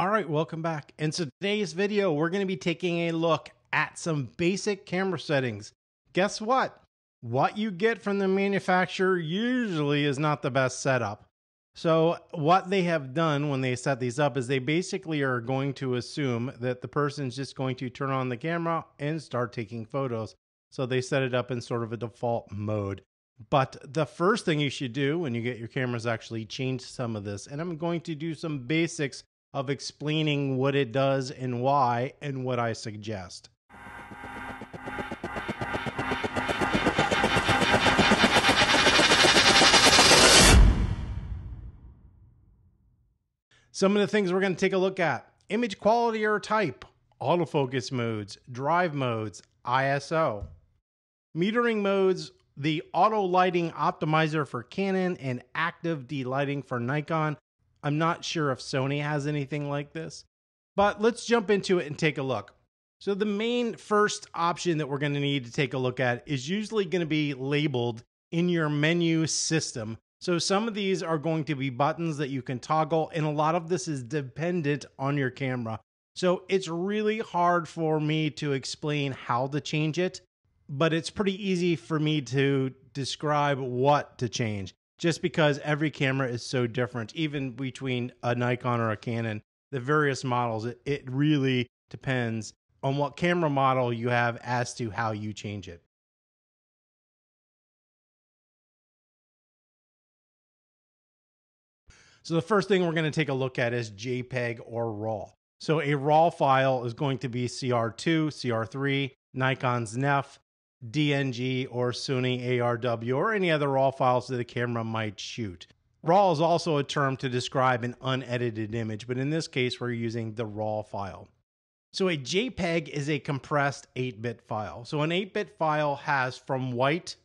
All right, welcome back. In today's video, we're going to be taking a look at some basic camera settings. Guess what? What you get from the manufacturer usually is not the best setup. So, what they have done when they set these up is they basically are going to assume that the person's just going to turn on the camera and start taking photos. So, they set it up in sort of a default mode. But the first thing you should do when you get your cameras actually change some of this. And I'm going to do some basics of explaining what it does and why and what I suggest. Some of the things we're going to take a look at. Image quality or type, autofocus modes, drive modes, ISO, metering modes, the auto lighting optimizer for Canon, and active D-Lighting for Nikon. I'm not sure if Sony has anything like this, but let's jump into it and take a look. So, the main first option that we're going to need to take a look at is usually going to be labeled in your menu system. So, some of these are going to be buttons that you can toggle, and a lot of this is dependent on your camera. So, it's really hard for me to explain how to change it, but it's pretty easy for me to describe what to change just because every camera is so different, even between a Nikon or a Canon, the various models, it, it really depends on what camera model you have as to how you change it. So the first thing we're going to take a look at is JPEG or RAW. So a RAW file is going to be CR2, CR3, Nikon's NEF, DNG or Sony ARW or any other RAW files that a camera might shoot. RAW is also a term to describe an unedited image, but in this case, we're using the RAW file. So a JPEG is a compressed 8 bit file. So an 8 bit file has from white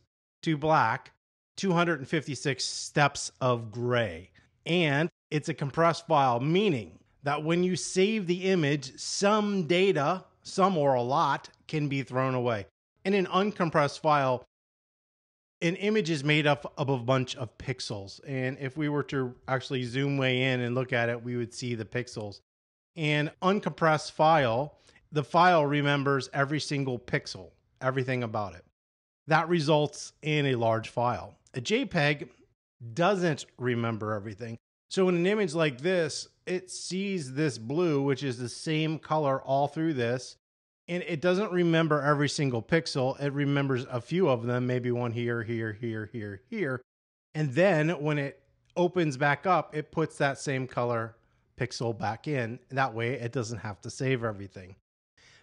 to black 256 steps of gray. And it's a compressed file, meaning that when you save the image, some data, some or a lot, can be thrown away in an uncompressed file, an image is made up of a bunch of pixels. And if we were to actually zoom way in and look at it, we would see the pixels. An uncompressed file, the file remembers every single pixel, everything about it. That results in a large file. A JPEG doesn't remember everything. So in an image like this, it sees this blue, which is the same color all through this, and it doesn't remember every single pixel. It remembers a few of them, maybe one here, here, here, here, here. And then when it opens back up, it puts that same color pixel back in. That way it doesn't have to save everything.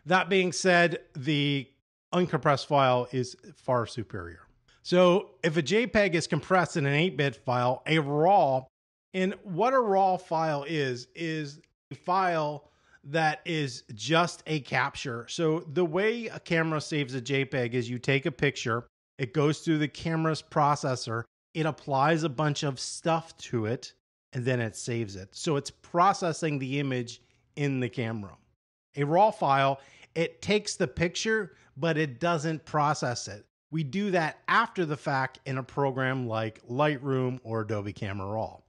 That being said, the uncompressed file is far superior. So if a JPEG is compressed in an 8 bit file, a RAW, and what a RAW file is, is a file that is just a capture. So the way a camera saves a JPEG is you take a picture, it goes through the camera's processor, it applies a bunch of stuff to it, and then it saves it. So it's processing the image in the camera. A RAW file, it takes the picture, but it doesn't process it. We do that after the fact in a program like Lightroom or Adobe Camera Raw.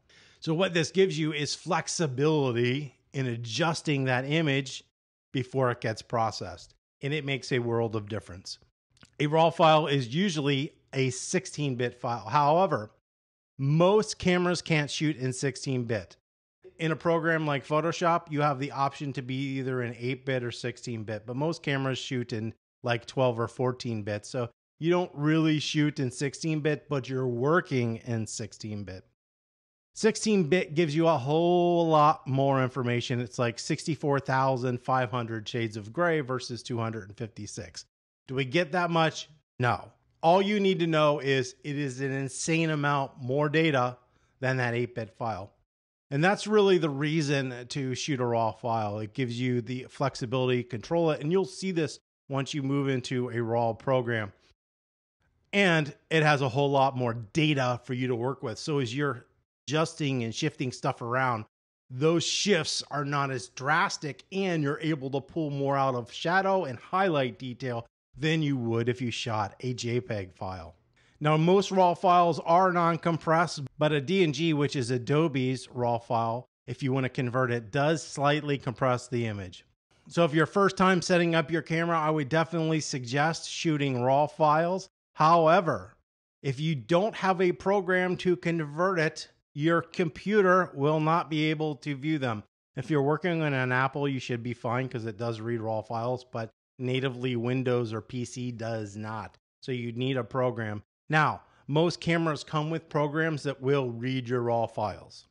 So what this gives you is flexibility in adjusting that image before it gets processed. And it makes a world of difference. A RAW file is usually a 16 bit file. However, most cameras can't shoot in 16 bit. In a program like Photoshop, you have the option to be either in 8 bit or 16 bit, but most cameras shoot in like 12 or 14 bit. So you don't really shoot in 16 bit, but you're working in 16 bit. 16 bit gives you a whole lot more information. It's like 64,500 shades of gray versus 256. Do we get that much? No. All you need to know is it is an insane amount more data than that 8 bit file. And that's really the reason to shoot a raw file. It gives you the flexibility, to control it, and you'll see this once you move into a raw program. And it has a whole lot more data for you to work with. So as you're adjusting and shifting stuff around, those shifts are not as drastic and you're able to pull more out of shadow and highlight detail than you would if you shot a JPEG file. Now, most RAW files are non compressed, but a DNG, which is Adobe's RAW file, if you want to convert it, does slightly compress the image. So if you're first time setting up your camera, I would definitely suggest shooting RAW files. However, if you don't have a program to convert it, your computer will not be able to view them. If you're working on an Apple, you should be fine because it does read RAW files, but natively Windows or PC does not. So you need a program. Now, most cameras come with programs that will read your RAW files.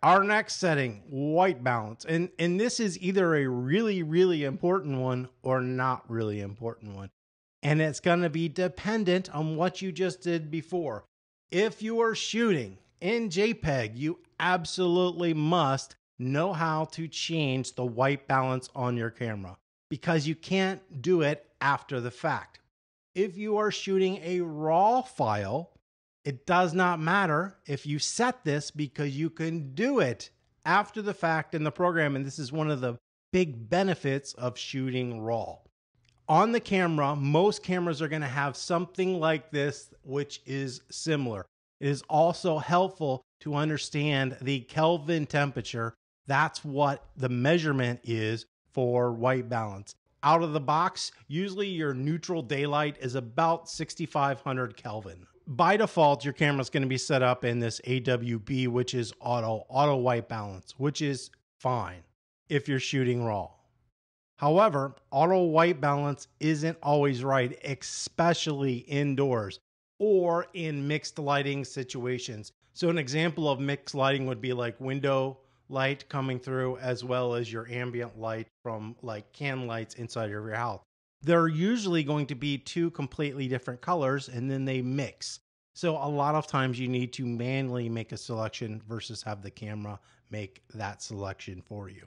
Our next setting, white balance. And and this is either a really really important one or not really important one. And it's going to be dependent on what you just did before. If you are shooting in JPEG, you absolutely must know how to change the white balance on your camera because you can't do it after the fact. If you are shooting a RAW file, it does not matter if you set this because you can do it after the fact in the program. And this is one of the big benefits of shooting RAW. On the camera, most cameras are going to have something like this, which is similar. It is also helpful to understand the Kelvin temperature. That's what the measurement is for white balance. Out of the box, usually your neutral daylight is about 6500 Kelvin by default, your camera is going to be set up in this AWB, which is auto auto white balance, which is fine if you're shooting raw. However, auto white balance isn't always right, especially indoors or in mixed lighting situations. So, an example of mixed lighting would be like window light coming through, as well as your ambient light from like can lights inside of your house they're usually going to be two completely different colors and then they mix. So a lot of times you need to manually make a selection versus have the camera make that selection for you.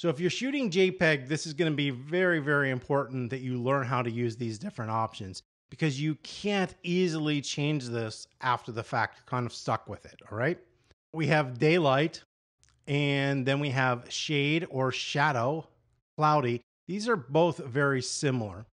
So if you're shooting JPEG, this is going to be very, very important that you learn how to use these different options because you can't easily change this after the fact. You're kind of stuck with it. All right. We have daylight and then we have shade or shadow, cloudy. These are both very similar.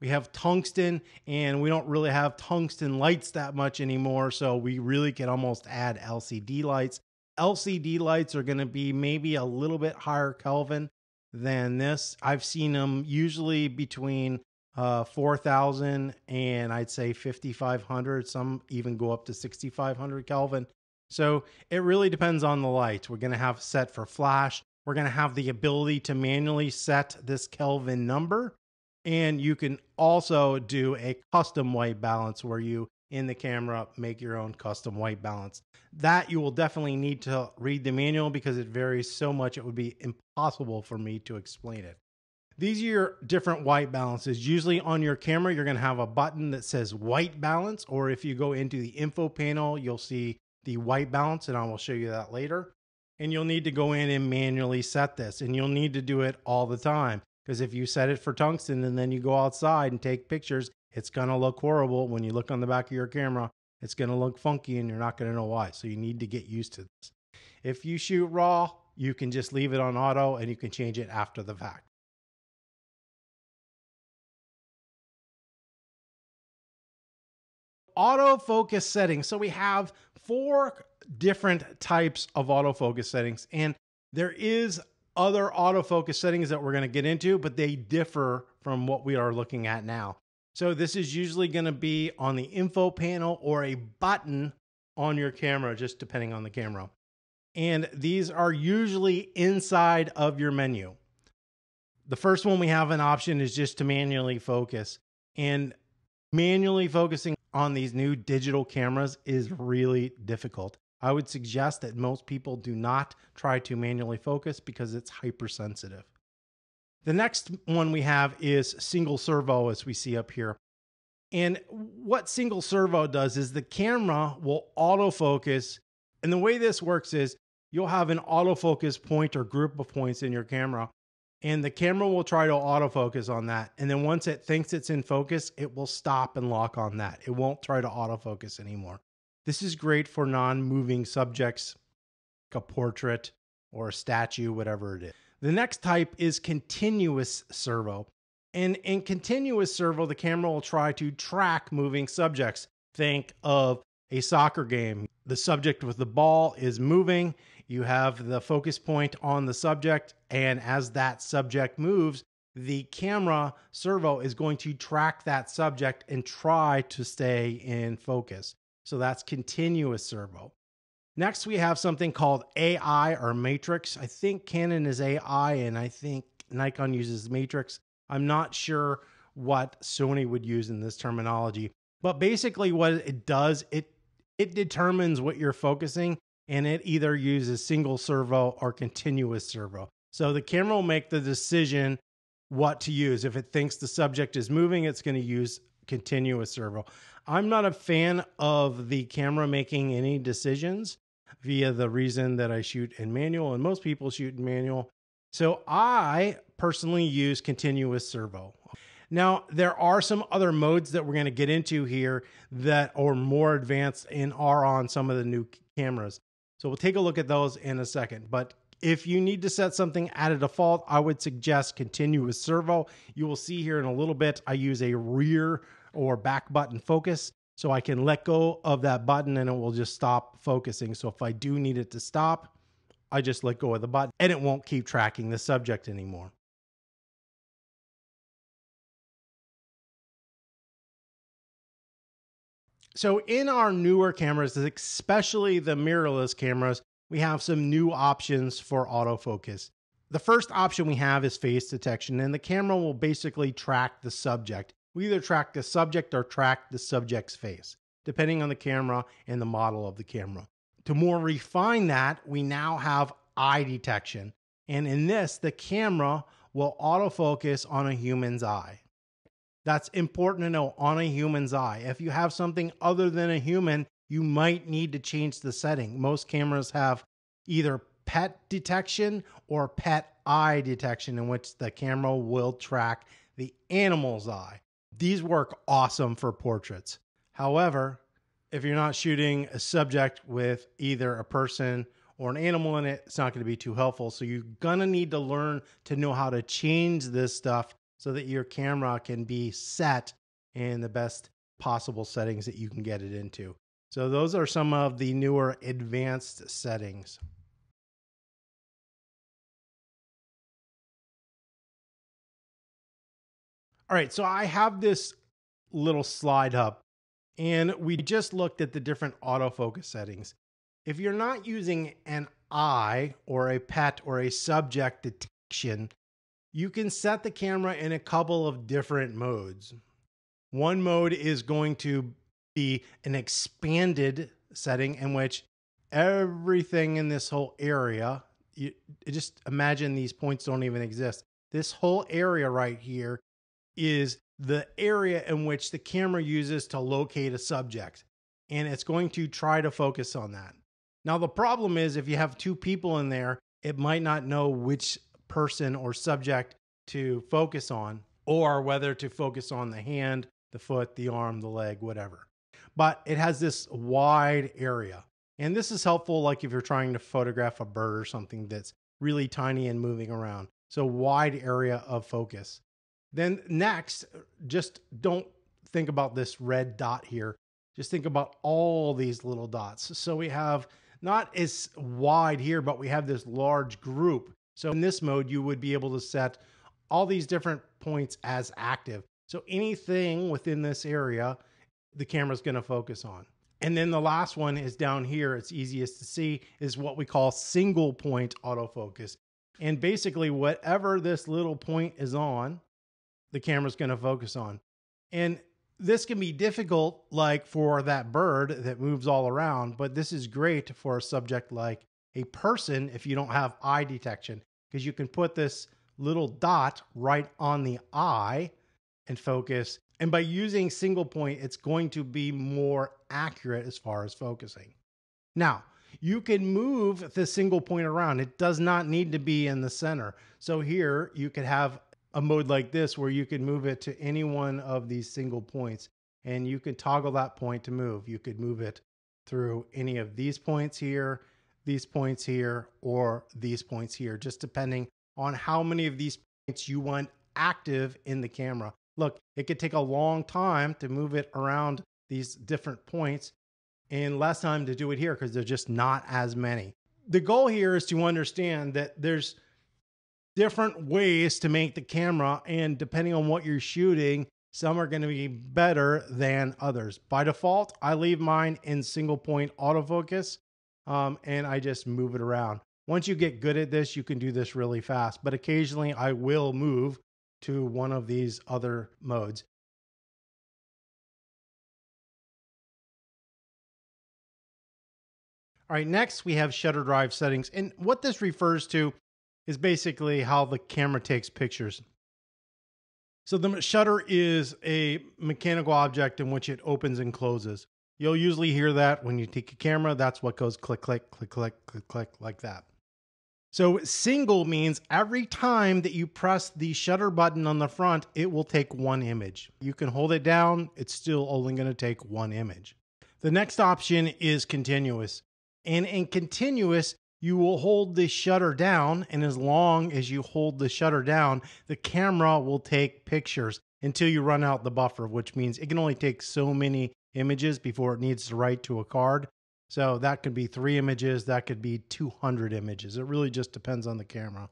We have tungsten, and we don't really have tungsten lights that much anymore, so we really can almost add LCD lights. LCD lights are going to be maybe a little bit higher Kelvin than this. I've seen them usually between uh, 4,000 and I'd say 5,500. Some even go up to 6,500 Kelvin. So it really depends on the light. We're going to have set for flash. We're going to have the ability to manually set this Kelvin number. And you can also do a custom white balance where you, in the camera, make your own custom white balance. That you will definitely need to read the manual because it varies so much, it would be impossible for me to explain it. These are your different white balances. Usually on your camera, you're going to have a button that says white balance, or if you go into the info panel, you'll see the white balance, and I will show you that later and you'll need to go in and manually set this and you'll need to do it all the time because if you set it for tungsten and then you go outside and take pictures it's going to look horrible when you look on the back of your camera it's going to look funky and you're not going to know why so you need to get used to this if you shoot raw you can just leave it on auto and you can change it after the fact autofocus settings so we have four different types of autofocus settings. And there is other autofocus settings that we're going to get into, but they differ from what we are looking at now. So this is usually going to be on the info panel or a button on your camera, just depending on the camera. And these are usually inside of your menu. The first one we have an option is just to manually focus. And manually focusing on these new digital cameras is really difficult. I would suggest that most people do not try to manually focus because it's hypersensitive. The next one we have is single servo, as we see up here. And what single servo does is the camera will autofocus. And the way this works is you'll have an autofocus point or group of points in your camera, and the camera will try to autofocus on that. And then once it thinks it's in focus, it will stop and lock on that. It won't try to autofocus anymore. This is great for non moving subjects, like a portrait or a statue, whatever it is. The next type is continuous servo. And in continuous servo, the camera will try to track moving subjects. think of a soccer game. The subject with the ball is moving. You have the focus point on the subject, and as that subject moves, the camera servo is going to track that subject and try to stay in focus. So that's continuous servo. Next, we have something called AI or matrix. I think Canon is AI and I think Nikon uses matrix. I'm not sure what Sony would use in this terminology, but basically what it does, it it determines what you're focusing and it either uses single servo or continuous servo. So the camera will make the decision what to use. If it thinks the subject is moving, it's going to use continuous servo. I'm not a fan of the camera making any decisions via the reason that I shoot in manual, and most people shoot in manual. So I personally use continuous servo. Now, there are some other modes that we're going to get into here that are more advanced and are on some of the new cameras. So we'll take a look at those in a second. But if you need to set something at a default, I would suggest continuous servo. You will see here in a little bit, I use a rear or back button focus. So I can let go of that button and it will just stop focusing. So if I do need it to stop, I just let go of the button and it won't keep tracking the subject anymore. So in our newer cameras, especially the mirrorless cameras, we have some new options for autofocus. The first option we have is face detection, and the camera will basically track the subject. We either track the subject or track the subject's face, depending on the camera and the model of the camera. To more refine that, we now have eye detection. And in this, the camera will autofocus on a human's eye. That's important to know on a human's eye. If you have something other than a human, you might need to change the setting. Most cameras have either pet detection or pet eye detection, in which the camera will track the animal's eye. These work awesome for portraits. However, if you're not shooting a subject with either a person or an animal in it, it's not going to be too helpful. So you're going to need to learn to know how to change this stuff so that your camera can be set in the best possible settings that you can get it into. So those are some of the newer advanced settings. All right, so I have this little slide up and we just looked at the different autofocus settings. If you're not using an eye or a pet or a subject detection, you can set the camera in a couple of different modes. One mode is going to be an expanded setting in which everything in this whole area, you just imagine these points don't even exist. This whole area right here is the area in which the camera uses to locate a subject. And it's going to try to focus on that. Now, the problem is if you have two people in there, it might not know which person or subject to focus on, or whether to focus on the hand, the foot, the arm, the leg, whatever. But it has this wide area. And this is helpful, like if you're trying to photograph a bird or something that's really tiny and moving around. So, wide area of focus. Then, next, just don't think about this red dot here. Just think about all these little dots. So, we have not as wide here, but we have this large group. So in this mode, you would be able to set all these different points as active. So anything within this area, the camera's going to focus on. And then the last one is down here. It's easiest to see is what we call single point autofocus. And basically, whatever this little point is on, the camera's going to focus on. And this can be difficult, like for that bird that moves all around, but this is great for a subject like a person if you don't have eye detection, because you can put this little dot right on the eye and focus. And by using single point, it's going to be more accurate as far as focusing. Now, you can move the single point around. It does not need to be in the center. So here you could have a mode like this where you can move it to any one of these single points and you can toggle that point to move. You could move it through any of these points here, these points here, or these points here, just depending on how many of these points you want active in the camera. Look, it could take a long time to move it around these different points and less time to do it here because there's just not as many. The goal here is to understand that there's different ways to make the camera, and depending on what you're shooting, some are going to be better than others. By default, I leave mine in single point autofocus um, and I just move it around. Once you get good at this, you can do this really fast, but occasionally I will move to one of these other modes. All right, next we have shutter drive settings. And what this refers to is basically how the camera takes pictures. So the shutter is a mechanical object in which it opens and closes. You'll usually hear that when you take a camera. That's what goes click, click, click, click, click, click, like that. So single means every time that you press the shutter button on the front, it will take one image. You can hold it down, it's still only going to take one image. The next option is continuous. And in continuous, you will hold the shutter down, and as long as you hold the shutter down, the camera will take pictures until you run out the buffer, which means it can only take so many images before it needs to write to a card. So that could be three images, that could be 200 images. It really just depends on the camera.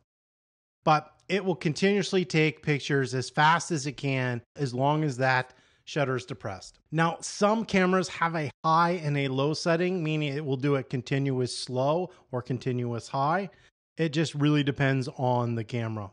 But it will continuously take pictures as fast as it can, as long as that shutter is depressed. Now, some cameras have a high and a low setting, meaning it will do a continuous slow or continuous high. It just really depends on the camera.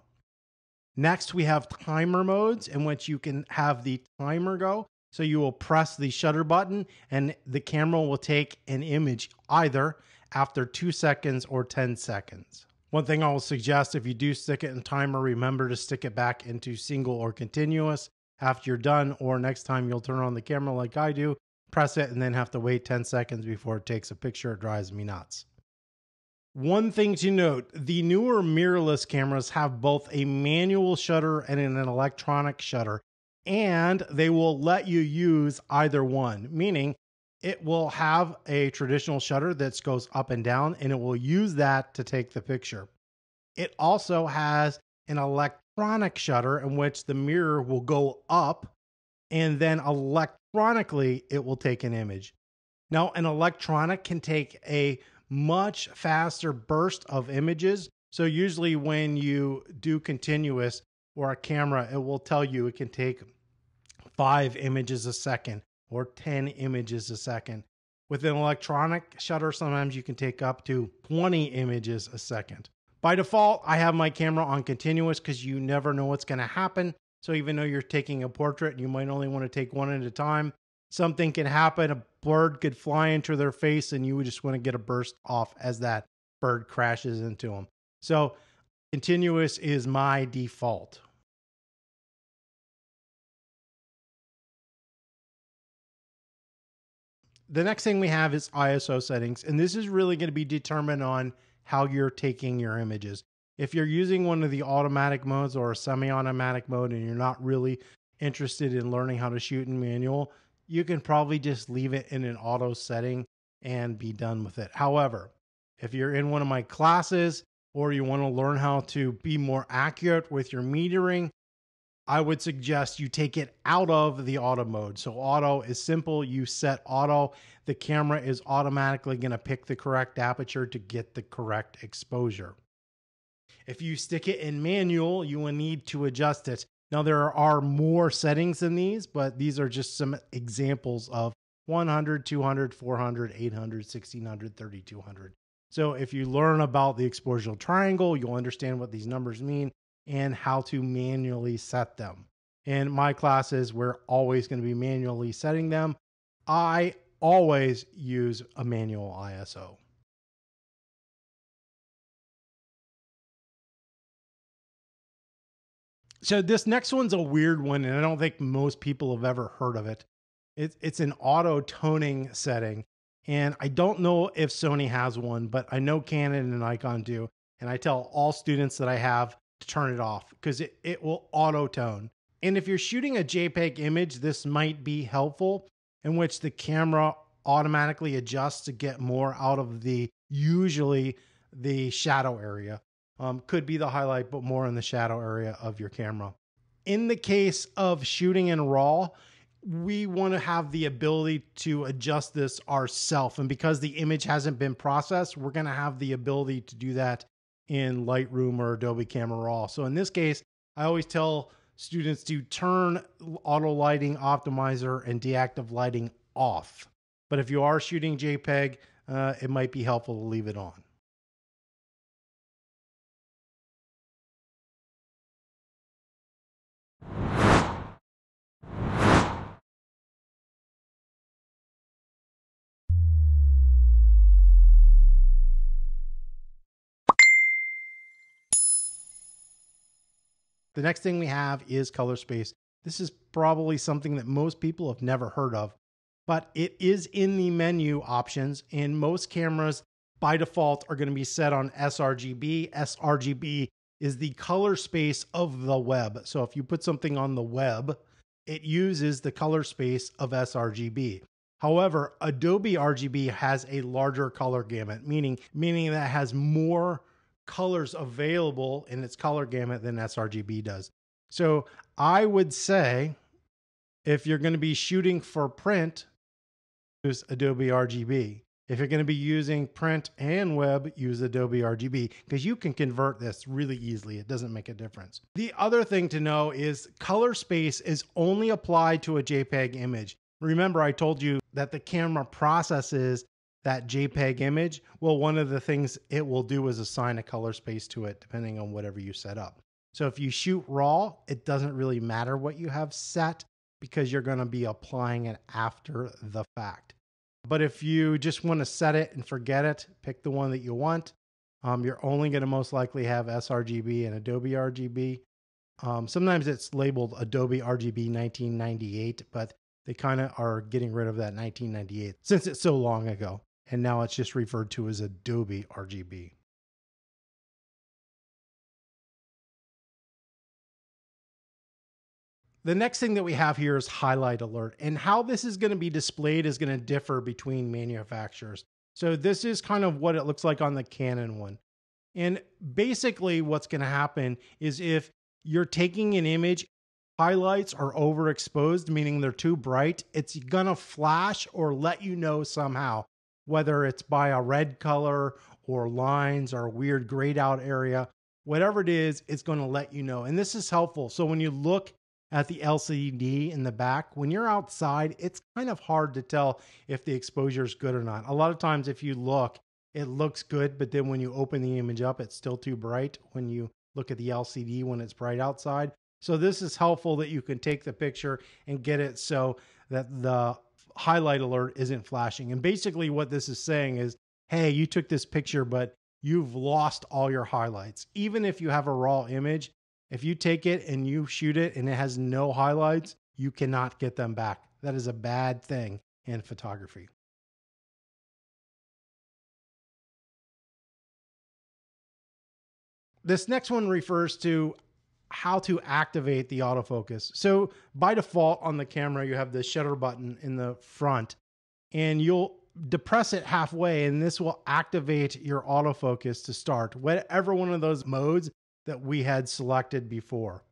Next, we have timer modes in which you can have the timer go. So you will press the shutter button and the camera will take an image either after two seconds or 10 seconds. One thing I will suggest if you do stick it in timer, remember to stick it back into single or continuous after you're done, or next time you'll turn on the camera like I do, press it and then have to wait 10 seconds before it takes a picture. It drives me nuts. One thing to note the newer mirrorless cameras have both a manual shutter and an electronic shutter and they will let you use either one, meaning it will have a traditional shutter that goes up and down, and it will use that to take the picture. It also has an electronic shutter in which the mirror will go up, and then electronically it will take an image. Now, an electronic can take a much faster burst of images. So, usually, when you do continuous, or a camera, it will tell you it can take five images a second or 10 images a second. With an electronic shutter, sometimes you can take up to 20 images a second. By default, I have my camera on continuous because you never know what's going to happen. So even though you're taking a portrait, and you might only want to take one at a time. Something can happen. A bird could fly into their face, and you would just want to get a burst off as that bird crashes into them. So continuous is my default. The next thing we have is ISO settings, and this is really going to be determined on how you're taking your images. If you're using one of the automatic modes or a semi automatic mode and you're not really interested in learning how to shoot in manual, you can probably just leave it in an auto setting and be done with it. However, if you're in one of my classes or you want to learn how to be more accurate with your metering, I would suggest you take it out of the auto mode. So, auto is simple. You set auto, the camera is automatically going to pick the correct aperture to get the correct exposure. If you stick it in manual, you will need to adjust it. Now, there are more settings than these, but these are just some examples of 100, 200, 400, 800, 1600, 3200. So, if you learn about the exposure triangle, you'll understand what these numbers mean and how to manually set them. In my classes, we're always going to be manually setting them. I always use a manual ISO. So this next one's a weird one, and I don't think most people have ever heard of it. it it's an auto toning setting, and I don't know if Sony has one, but I know Canon and Nikon do. And I tell all students that I have to turn it off because it, it will auto tone. And if you're shooting a JPEG image, this might be helpful in which the camera automatically adjusts to get more out of the usually the shadow area. Um, could be the highlight, but more in the shadow area of your camera. In the case of shooting in RAW, we want to have the ability to adjust this ourselves. And because the image hasn't been processed, we're going to have the ability to do that in Lightroom or Adobe Camera Raw. So in this case, I always tell students to turn auto lighting optimizer and deactive lighting off. But if you are shooting JPEG, uh, it might be helpful to leave it on. The next thing we have is color space. This is probably something that most people have never heard of, but it is in the menu options, and most cameras by default are going to be set on sRGB. sRGB is the color space of the web. So if you put something on the web, it uses the color space of sRGB. However, Adobe RGB has a larger color gamut, meaning meaning that has more colors available in its color gamut than sRGB does. So I would say if you're going to be shooting for print, use Adobe RGB. If you're going to be using print and web, use Adobe RGB because you can convert this really easily. It doesn't make a difference. The other thing to know is color space is only applied to a JPEG image. Remember, I told you that the camera processes that JPEG image, well, one of the things it will do is assign a color space to it depending on whatever you set up. So if you shoot raw, it doesn't really matter what you have set because you're going to be applying it after the fact. But if you just want to set it and forget it, pick the one that you want. Um, you're only going to most likely have sRGB and Adobe RGB. Um, sometimes it's labeled Adobe RGB 1998, but they kind of are getting rid of that 1998 since it's so long ago and now it's just referred to as Adobe RGB. The next thing that we have here is highlight alert, and how this is going to be displayed is going to differ between manufacturers. So this is kind of what it looks like on the Canon one. And basically what's going to happen is if you're taking an image, highlights are overexposed, meaning they're too bright, it's going to flash or let you know somehow whether it's by a red color or lines or weird grayed out area, whatever it is, it's going to let you know. And this is helpful. So when you look at the LCD in the back, when you're outside, it's kind of hard to tell if the exposure is good or not. A lot of times, if you look, it looks good, but then when you open the image up, it's still too bright when you look at the LCD when it's bright outside. So this is helpful that you can take the picture and get it so that the highlight alert isn't flashing. And basically, what this is saying is hey, you took this picture, but you've lost all your highlights. Even if you have a raw image, if you take it and you shoot it and it has no highlights, you cannot get them back. That is a bad thing in photography. This next one refers to how to activate the autofocus. So by default on the camera, you have the shutter button in the front and you'll depress it halfway and this will activate your autofocus to start whatever one of those modes that we had selected before.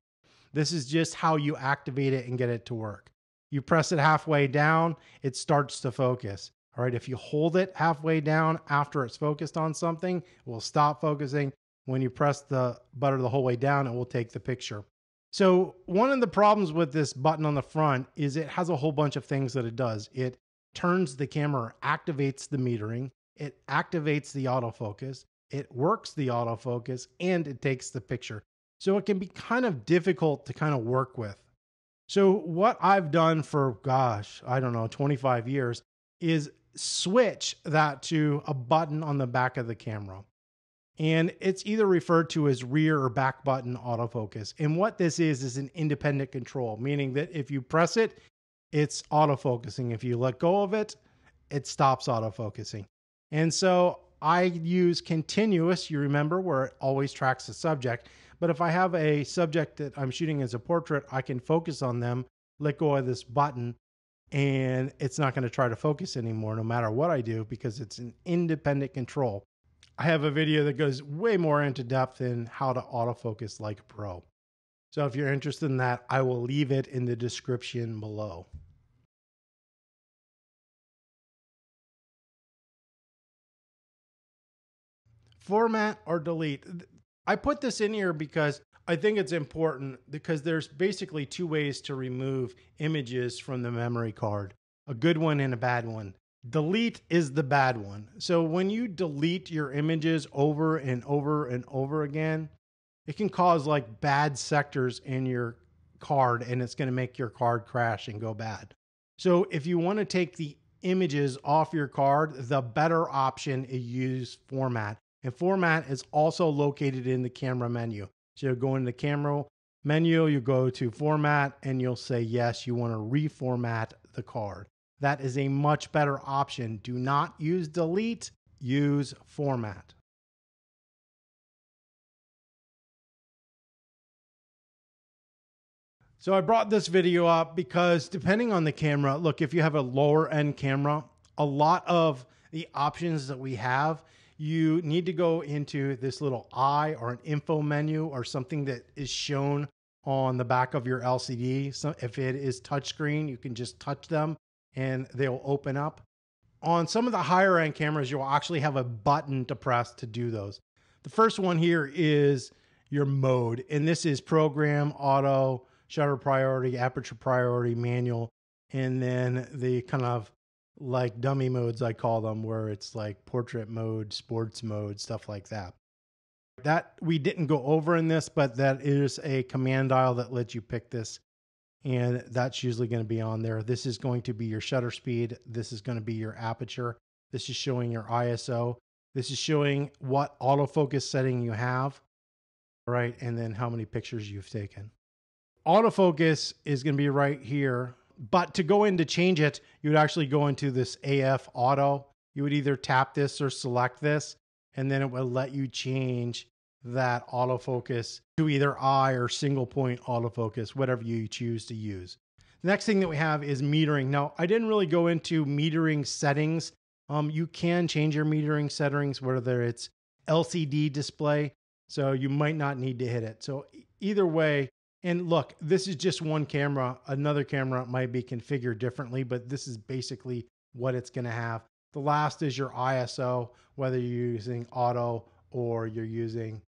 This is just how you activate it and get it to work. You press it halfway down, it starts to focus. All right, if you hold it halfway down after it's focused on something, it will stop focusing when you press the butter the whole way down, it will take the picture. So, one of the problems with this button on the front is it has a whole bunch of things that it does. It turns the camera, activates the metering, it activates the autofocus, it works the autofocus, and it takes the picture. So, it can be kind of difficult to kind of work with. So, what I've done for, gosh, I don't know, 25 years is switch that to a button on the back of the camera and it's either referred to as rear or back button autofocus. And what this is is an independent control, meaning that if you press it, it's autofocusing. If you let go of it, it stops autofocusing. And so I use continuous, you remember, where it always tracks the subject. But if I have a subject that I'm shooting as a portrait, I can focus on them, let go of this button, and it's not going to try to focus anymore, no matter what I do, because it's an independent control. I have a video that goes way more into depth in how to autofocus like a pro. So if you're interested in that, I will leave it in the description below. Format or delete. I put this in here because I think it's important because there's basically two ways to remove images from the memory card a good one and a bad one. Delete is the bad one. So when you delete your images over and over and over again, it can cause like bad sectors in your card and it's going to make your card crash and go bad. So if you want to take the images off your card, the better option is use format. And format is also located in the camera menu. So you go into the camera menu, you go to format, and you'll say yes, you want to reformat the card. That is a much better option. Do not use delete, use format. So I brought this video up because depending on the camera, look, if you have a lower end camera, a lot of the options that we have, you need to go into this little eye or an info menu or something that is shown on the back of your LCD. So if it is touchscreen, you can just touch them and they'll open up. On some of the higher end cameras, you'll actually have a button to press to do those. The first one here is your mode, and this is program, auto, shutter priority, aperture priority, manual, and then the kind of like dummy modes, I call them, where it's like portrait mode, sports mode, stuff like that. That we didn't go over in this, but that is a command dial that lets you pick this. And that's usually going to be on there. This is going to be your shutter speed. This is going to be your aperture. This is showing your ISO. This is showing what autofocus setting you have, right? And then how many pictures you've taken autofocus is going to be right here. But to go in to change it, you would actually go into this AF auto. You would either tap this or select this, and then it will let you change that autofocus to either eye or single point autofocus, whatever you choose to use. The next thing that we have is metering. Now, I didn't really go into metering settings. Um, you can change your metering settings, whether it's LCD display, so you might not need to hit it. So either way, and look, this is just one camera. Another camera might be configured differently, but this is basically what it's going to have. The last is your ISO, whether you're using auto or you're using,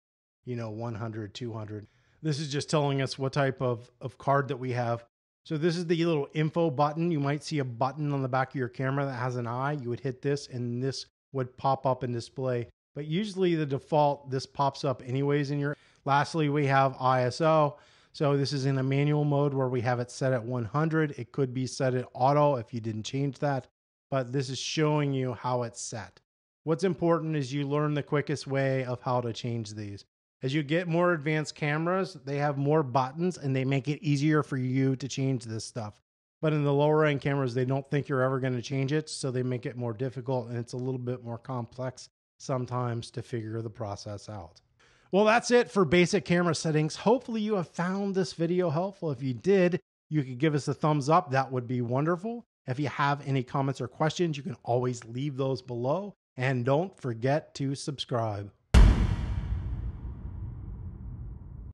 you know, 100, 200. This is just telling us what type of, of card that we have. So this is the little info button. You might see a button on the back of your camera that has an eye. You would hit this and this would pop up and display. But usually the default, this pops up anyways in your. Lastly, we have ISO. So this is in a manual mode where we have it set at 100. It could be set at auto if you didn't change that, but this is showing you how it's set. What's important is you learn the quickest way of how to change these. As you get more advanced cameras, they have more buttons and they make it easier for you to change this stuff. But in the lower end cameras, they don't think you're ever going to change it, so they make it more difficult and it's a little bit more complex sometimes to figure the process out. Well, that's it for basic camera settings. Hopefully, you have found this video helpful. If you did, you could give us a thumbs up. That would be wonderful. If you have any comments or questions, you can always leave those below. And don't forget to subscribe.